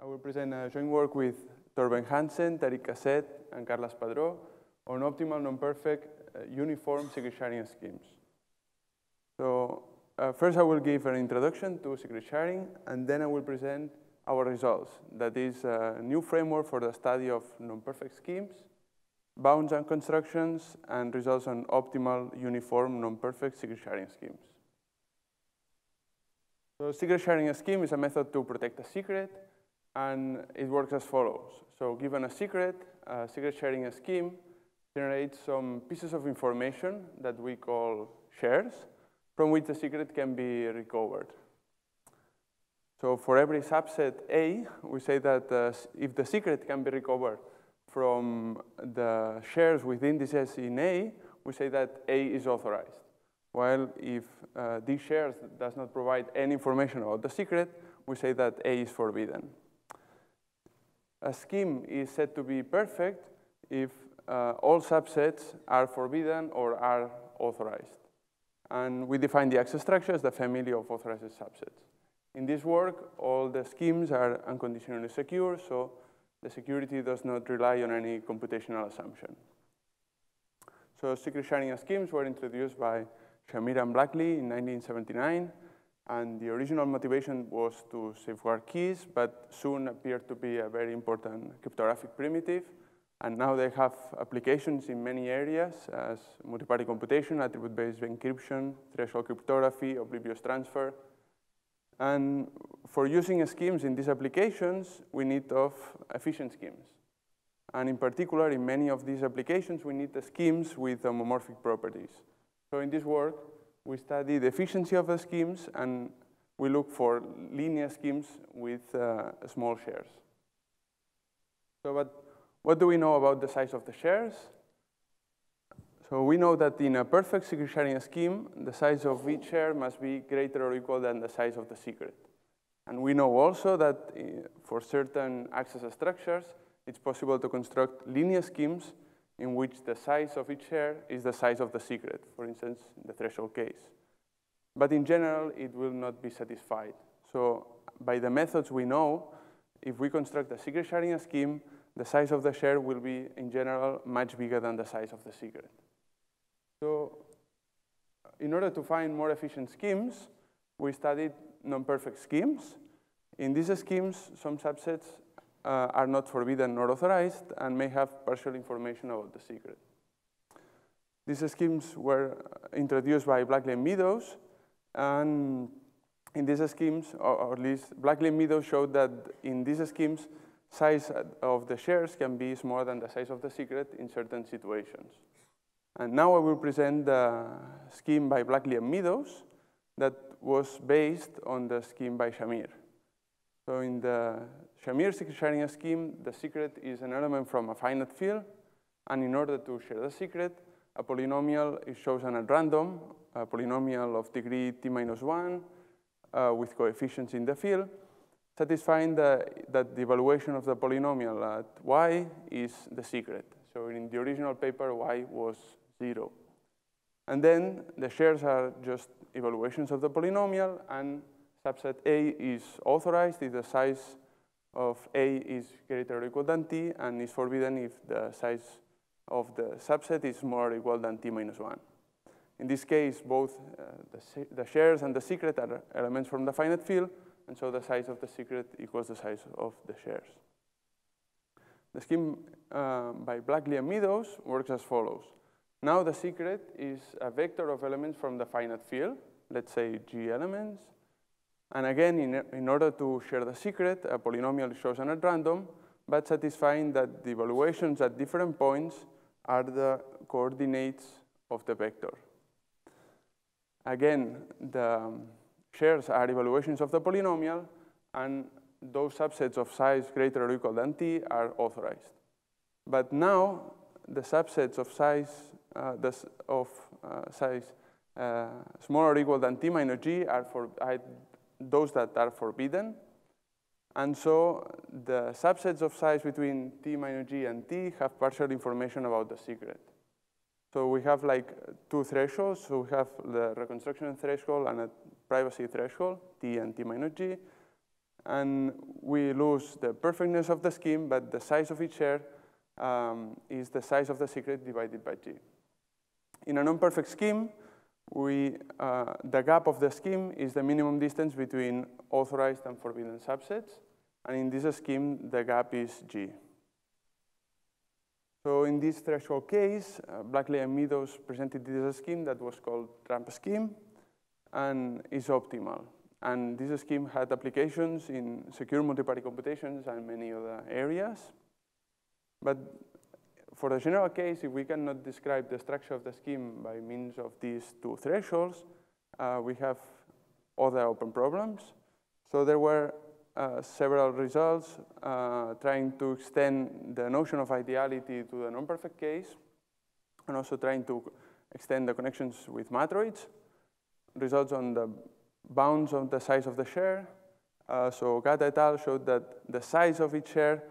I will present a joint work with Torben Hansen, Tarik Kaced, and Carles Padró on optimal non-perfect uh, uniform secret sharing schemes. So uh, first I will give an introduction to secret sharing, and then I will present our results. That is a new framework for the study of non-perfect schemes, bounds and constructions, and results on optimal uniform non-perfect secret sharing schemes. So secret sharing scheme is a method to protect a secret, and it works as follows. So given a secret, a secret sharing scheme generates some pieces of information that we call shares, from which the secret can be recovered. So for every subset A, we say that uh, if the secret can be recovered from the shares with indices in A, we say that A is authorized. While if uh, these shares does not provide any information about the secret, we say that A is forbidden. A scheme is said to be perfect if uh, all subsets are forbidden or are authorized. And we define the access structure as the family of authorized subsets. In this work, all the schemes are unconditionally secure, so the security does not rely on any computational assumption. So secret sharing schemes were introduced by Shamir and Blakley in 1979, and the original motivation was to safeguard keys, but soon appeared to be a very important cryptographic primitive. And now they have applications in many areas as multi-party computation, attribute-based encryption, threshold cryptography, oblivious transfer. And for using schemes in these applications, we need of efficient schemes. And in particular, in many of these applications, we need the schemes with homomorphic properties. So in this work, we study the efficiency of the schemes, and we look for linear schemes with uh, small shares. So but what do we know about the size of the shares? So we know that in a perfect secret sharing scheme, the size of each share must be greater or equal than the size of the secret. And we know also that uh, for certain access structures, it's possible to construct linear schemes in which the size of each share is the size of the secret, for instance, in the threshold case. But in general, it will not be satisfied. So by the methods we know, if we construct a secret sharing scheme, the size of the share will be, in general, much bigger than the size of the secret. So in order to find more efficient schemes, we studied non-perfect schemes. In these schemes, some subsets uh, are not forbidden nor authorized and may have partial information about the secret. These schemes were introduced by Blakley and Meadows, and in these schemes, or, at least Blakley and Meadows showed that in these schemes, size of the shares can be smaller than the size of the secret in certain situations. And now I will present the scheme by Blakley and Meadows that was based on the scheme by Shamir. So in the Shamir secret sharing scheme, the secret is an element from a finite field, and in order to share the secret, a polynomial is chosen at random, a polynomial of degree t minus one, uh, with coefficients in the field, satisfying the, that the evaluation of the polynomial at y is the secret. So in the original paper, y was zero. And then the shares are just evaluations of the polynomial, and subset A is authorized if the size of A is greater or equal than t, and is forbidden if the size of the subset is more or equal than t minus 1. In this case, both uh, the, the shares and the secret are elements from the finite field, and so the size of the secret equals the size of the shares. The scheme uh, by Blakley and Meadows works as follows. Now the secret is a vector of elements from the finite field, let's say G elements. And again, in, in order to share the secret, a polynomial is chosen at random, but satisfying that the evaluations at different points are the coordinates of the vector. Again, the shares are evaluations of the polynomial, and those subsets of size greater or equal than t are authorized. But now, the subsets of size, uh, of uh, size uh, smaller or equal than t minus g are, for, those that are forbidden. And so the subsets of size between t minus g and t have partial information about the secret. So we have like two thresholds. So we have the reconstruction threshold and a privacy threshold, T and T minus G. And we lose the perfectness of the scheme, but the size of each share um, is the size of the secret divided by G. In a non-perfect scheme, we, uh, the gap of the scheme is the minimum distance between authorized and forbidden subsets. And in this scheme, the gap is G. So in this threshold case, uh, Blakley and Meadows presented this scheme that was called ramp scheme and is optimal. And this scheme had applications in secure multi-party computations and many other areas. But for the general case, if we cannot describe the structure of the scheme by means of these two thresholds, uh, we have other open problems. So there were uh, several results uh, trying to extend the notion of ideality to the non-perfect case, and also trying to extend the connections with matroids. Results on the bounds of the size of the share. Uh, so Ogata et al. showed that the size of each share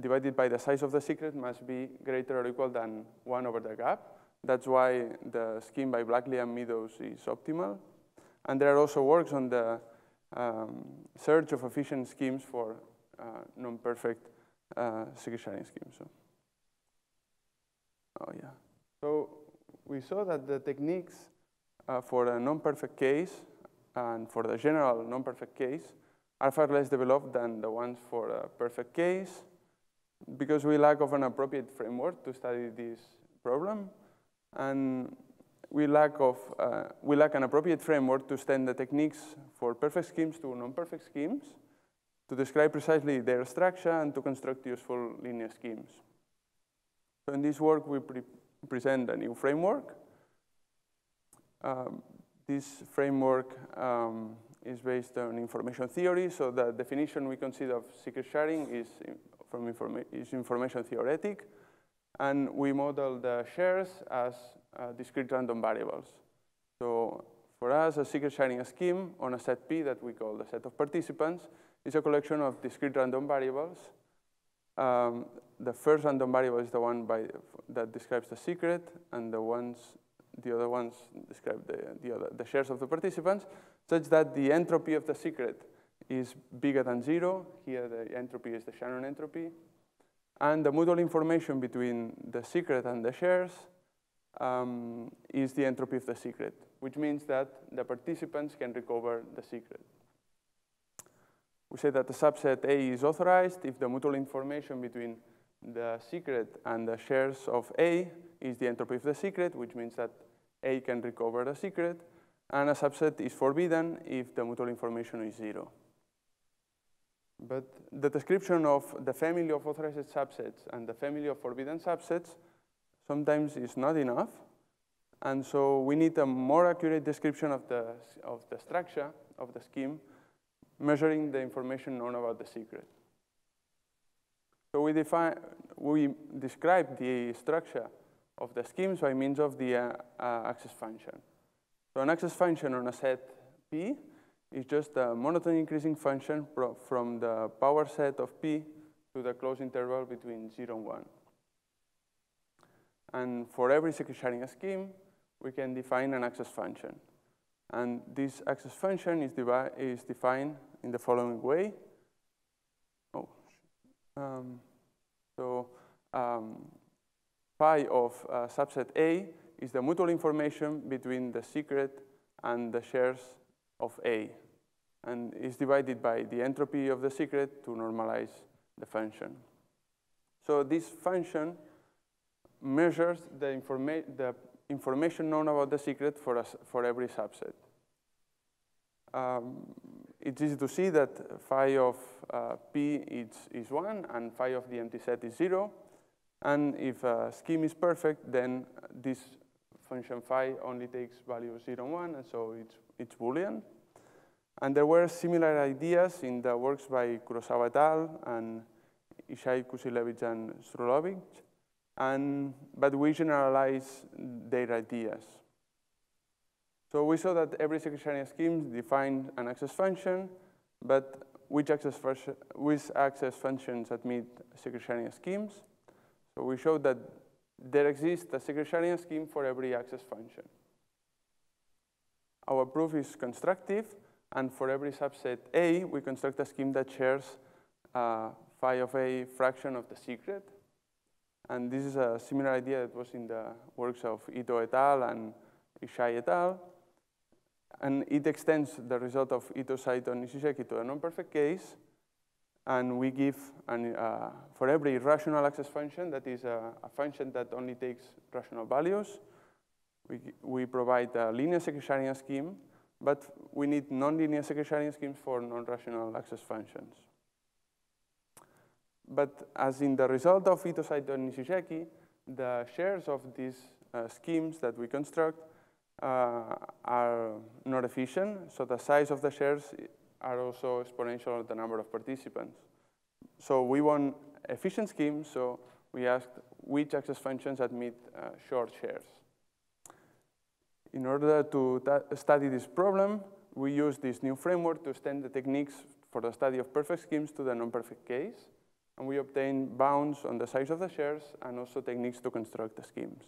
divided by the size of the secret must be greater or equal than 1 over the gap. That's why the scheme by Blakley and Meadows is optimal. And there are also works on the um, search of efficient schemes for uh, non-perfect uh, secret sharing schemes. So. Oh, yeah. So we saw that the techniques uh, for a non-perfect case and for the general non-perfect case are far less developed than the ones for a perfect case because we lack of an appropriate framework to study this problem. And we lack, of, uh, we lack an appropriate framework to extend the techniques for perfect schemes to non-perfect schemes, to describe precisely their structure, and to construct useful linear schemes. So in this work, we pre present a new framework. Um, this framework um, is based on information theory, so the definition we consider of secret sharing is, from informa is information theoretic, and we model the shares as uh, discrete random variables. So for us, a secret sharing scheme on a set P that we call the set of participants is a collection of discrete random variables. Um, the first random variable is the one by, that describes the secret, and the ones, the other ones describe the, the, other, the shares of the participants, such that the entropy of the secret is bigger than zero. Here, the entropy is the Shannon entropy. And the mutual information between the secret and the shares um, is the entropy of the secret, which means that the participants can recover the secret. We say that the subset A is authorized if the mutual information between the secret and the shares of A is the entropy of the secret, which means that A can recover the secret, and a subset is forbidden if the mutual information is zero. But the description of the family of authorized subsets and the family of forbidden subsets sometimes is not enough. And so we need a more accurate description of the, of the structure of the scheme, measuring the information known about the secret. So we, define, we describe the structure of the schemes by means of the uh, uh, access function. So an access function on a set P is just a monotone increasing function from the power set of P to the closed interval between 0 and 1. And for every secret sharing scheme, we can define an access function. And this access function is, is defined in the following way. Oh, um, so um, of uh, subset A is the mutual information between the secret and the shares of A. And is divided by the entropy of the secret to normalize the function. So this function measures the, informa the information known about the secret for, for every subset. Um, it's easy to see that phi of uh, P is, is 1 and phi of the empty set is 0. And if a scheme is perfect, then this function phi only takes values 0 and 1, and so it's, it's Boolean. And there were similar ideas in the works by Kurosawa et al. and Ishai Kushilevitz and Strulovich and, but we generalize their ideas. So we saw that every secret sharing scheme defines an access function, but which access, which access functions admit sharing schemes. So we showed that there exists a secret sharing scheme for every access function. Our proof is constructive, And for every subset A, we construct a scheme that shares uh, phi of A fraction of the secret. And this is a similar idea that was in the works of Ito et al. and Ishii et al. And it extends the result of Ito, Saito, and Nishizeki to a non-perfect case. And we give, an, uh, for every rational access function, that is a, a, function that only takes rational values, we, we provide a linear secret sharing scheme, but we need nonlinear secret sharing schemes for non-rational access functions. But as in the result of Ito, Saito, and Nishizeki, the shares of these uh, schemes that we construct uh, are not efficient, so the size of the shares are also exponential of the number of participants. So we want efficient schemes, so we asked which access functions admit uh, short shares. In order to study this problem, we use this new framework to extend the techniques for the study of perfect schemes to the non-perfect case. And we obtain bounds on the size of the shares and also techniques to construct the schemes.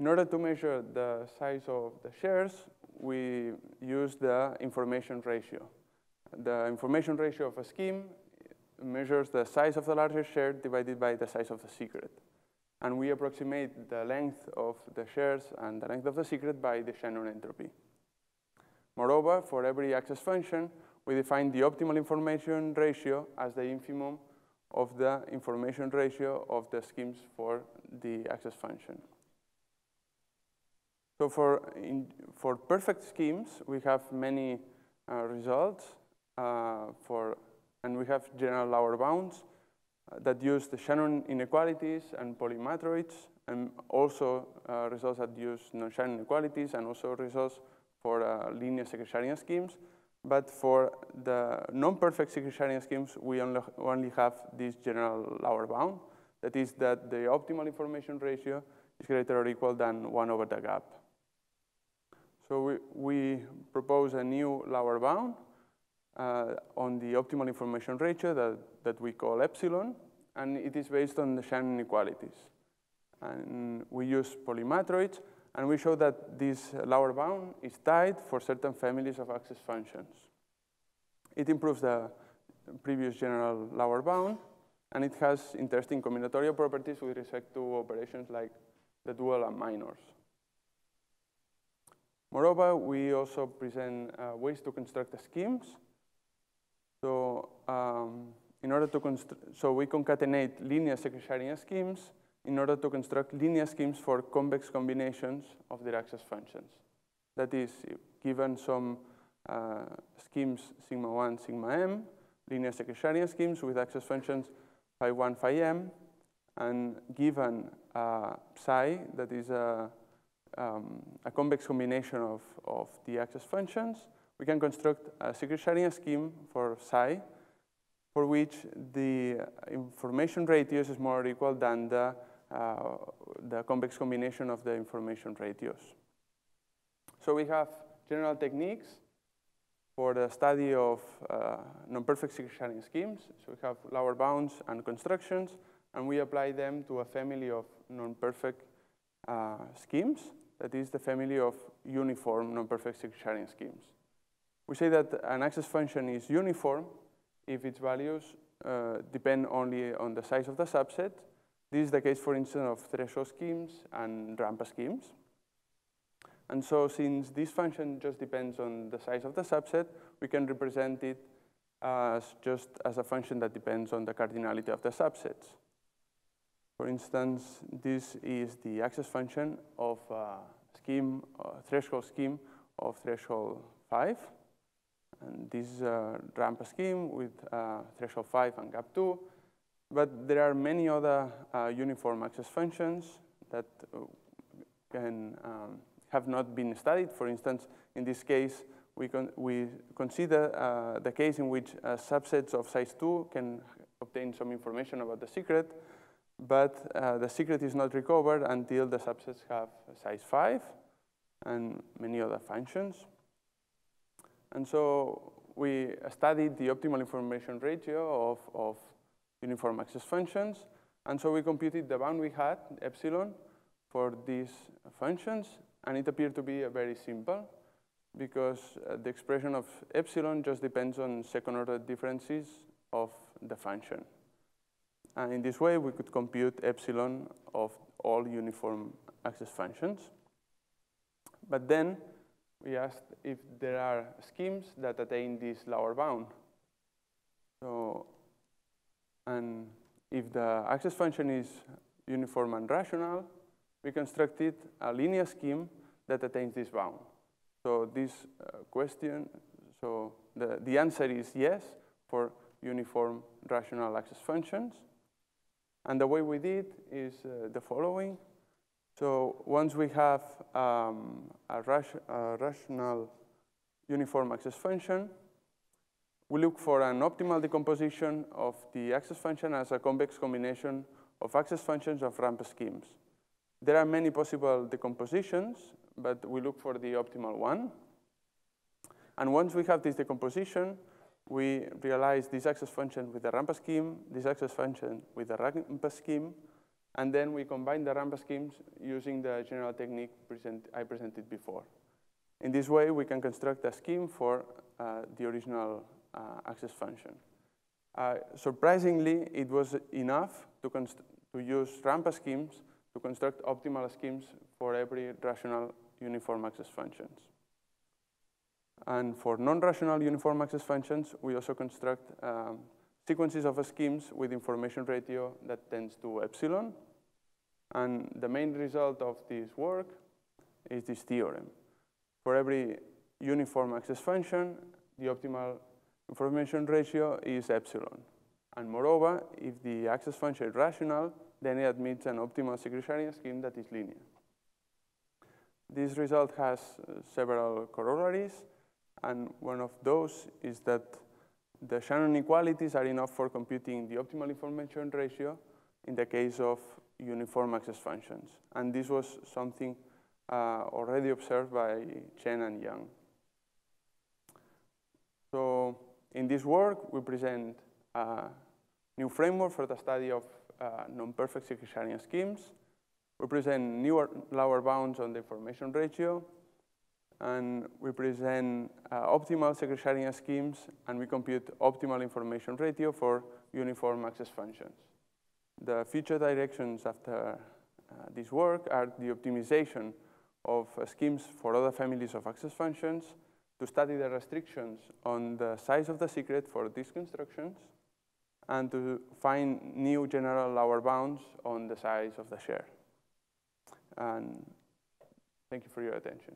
In order to measure the size of the shares, we use the information ratio. The information ratio of a scheme measures the size of the largest share divided by the size of the secret. And we approximate the length of the shares and the length of the secret by the Shannon entropy. Moreover, for every access function, we define the optimal information ratio as the infimum of the information ratio of the schemes for the access function. So for, in, for perfect schemes, we have many uh, results uh, for, and we have general lower bounds that use the Shannon inequalities and polymatroids, and also uh, results that use non-Shannon inequalities, and also results for uh, linear secret sharing schemes. But for the non-perfect secret sharing schemes, we only, only have this general lower bound. That is that the optimal information ratio is greater or equal than 1 over the gap. So we, we propose a new lower bound uh, on the optimal information ratio that, that we call epsilon, and it is based on the Shannon inequalities. And we use polymatroids, and we show that this lower bound is tied for certain families of access functions. It improves the previous general lower bound, and it has interesting combinatorial properties with respect to operations like the dual and minors. Moreover, we also present uh, ways to construct schemes. So um, in order to so we concatenate linear secret sharing schemes in order to construct linear schemes for convex combinations of their access functions. That is, given some uh, schemes sigma 1, sigma m, linear secret sharing schemes with access functions phi 1, phi m, and given uh, psi, that is a um, a convex combination of, of the access functions, we can construct a secret sharing scheme for psi for which the information ratios is more equal than the, uh, the convex combination of the information ratios. So we have general techniques for the study of uh, non-perfect secret sharing schemes. So we have lower bounds and constructions, and we apply them to a family of non-perfect uh, schemes that is the family of uniform non-perfect secret sharing schemes. We say that an access function is uniform if its values uh, depend only on the size of the subset. This is the case, for instance, of threshold schemes and rampa schemes. And so since this function just depends on the size of the subset, we can represent it as just as a function that depends on the cardinality of the subsets. For instance, this is the access function of a scheme, a threshold scheme of threshold 5. And this is a rampa scheme with uh, threshold 5 and gap 2. But there are many other uh, uniform access functions that uh, can um, have not been studied. For instance, in this case, we, con we consider uh, the case in which uh, subsets of size 2 can obtain some information about the secret, but uh, the secret is not recovered until the subsets have size 5 and many other functions. And so we studied the optimal information ratio of, of uniform access functions. And so we computed the bound we had, epsilon, for these functions. And it appeared to be a very simple. because uh, the expression of epsilon just depends on second order differences of the function. And in this way, we could compute epsilon of all uniform access functions. But then we asked if there are schemes that attain this lower bound. So, and if the access function is uniform and rational, we constructed a linear scheme that attains this bound. So this uh, question, so the, the answer is yes for uniform rational access functions. And the way we did is uh, the following. So once we have um, a, a rational uniform access function, we look for an optimal decomposition of the access function as a convex combination of access functions of ramp schemes. There are many possible decompositions, but we look for the optimal one. And once we have this decomposition, we realize this access function with the ramp scheme, this access function with the ramp scheme, and then we combine the Rampa schemes using the general technique present, I presented before. In this way, we can construct a scheme for uh, the original uh, access function. Uh, surprisingly, it was enough to, to use Rampa schemes to construct optimal schemes for every rational uniform access functions. And for non-rational uniform access functions, we also construct um, sequences of schemes with information ratio that tends to epsilon. And the main result of this work is this theorem. For every uniform access function, the optimal information ratio is epsilon. And moreover, if the access function is rational, then it admits an optimal secret sharing scheme that is linear. This result has uh, several corollaries, and one of those is that the Shannon inequalities are enough for computing the optimal information ratio in the case of uniform access functions. And this was something uh, already observed by Chen and Yang. So in this work, we present a new framework for the study of uh, non-perfect secret sharing schemes. We present newer lower bounds on the information ratio, and we present uh, optimal secret sharing schemes, and we compute optimal information ratio for uniform access functions. The future directions after uh, this work are the optimization of uh, schemes for other families of access functions, to study the restrictions on the size of the secret for these constructions, and to find new general lower bounds on the size of the share. And thank you for your attention.